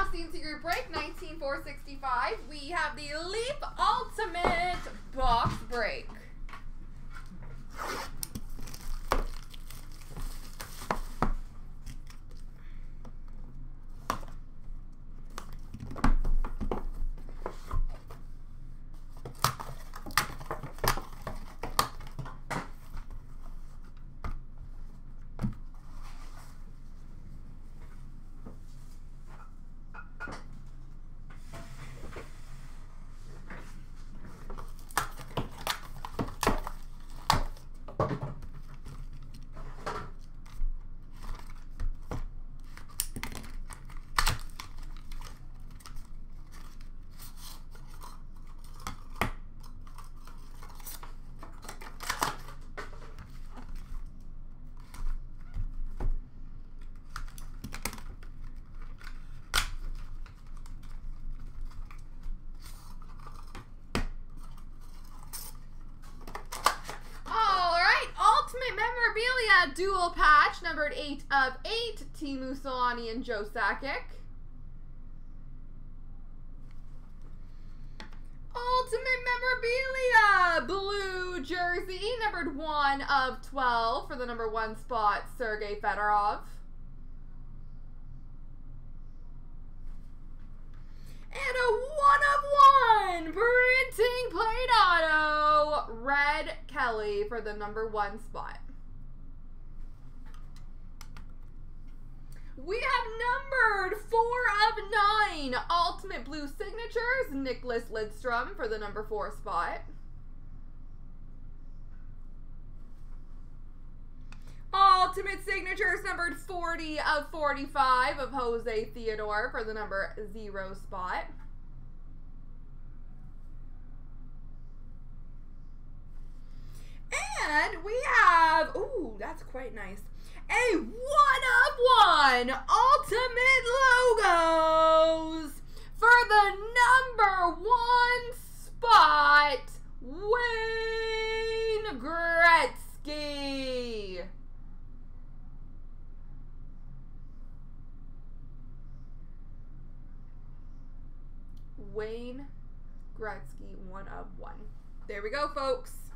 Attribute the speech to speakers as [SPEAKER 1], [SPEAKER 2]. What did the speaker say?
[SPEAKER 1] last CNC group break, 19465. We have the Leaf Ultimate Box Break. Memorabilia Dual Patch, numbered 8 of 8, Teemu Selanne and Joe Sakic. Ultimate Memorabilia Blue Jersey, numbered 1 of 12 for the number 1 spot, Sergey Fedorov. And a one of one printing plate auto, Red Kelly for the number one spot. We have numbered four of nine Ultimate Blue Signatures, Nicholas Lidstrom for the number four spot. Ultimate Signatures numbered 40 of 45 of Jose Theodore for the number zero spot. And we have, ooh, that's quite nice. A one of one ultimate logos for the number one spot, Wayne Gretzky. Wayne Gretzky, one of one. There we go, folks.